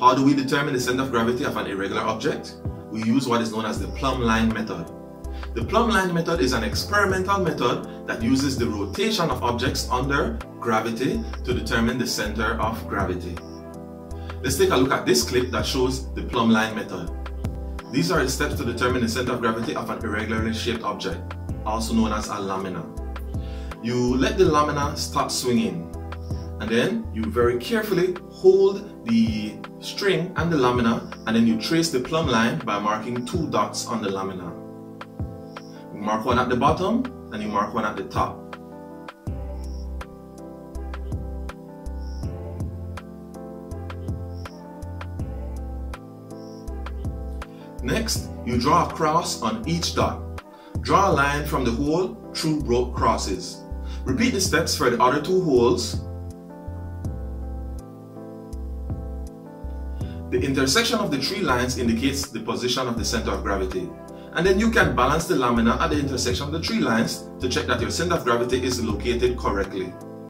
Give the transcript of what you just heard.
How do we determine the center of gravity of an irregular object? We use what is known as the plumb line method. The plumb line method is an experimental method that uses the rotation of objects under gravity to determine the center of gravity. Let's take a look at this clip that shows the plumb line method. These are the steps to determine the center of gravity of an irregularly shaped object, also known as a lamina. You let the lamina stop swinging and then you very carefully hold the string and the lamina and then you trace the plumb line by marking two dots on the lamina. You mark one at the bottom and you mark one at the top. Next, you draw a cross on each dot. Draw a line from the hole through both crosses. Repeat the steps for the other two holes The intersection of the three lines indicates the position of the center of gravity. And then you can balance the lamina at the intersection of the three lines to check that your center of gravity is located correctly.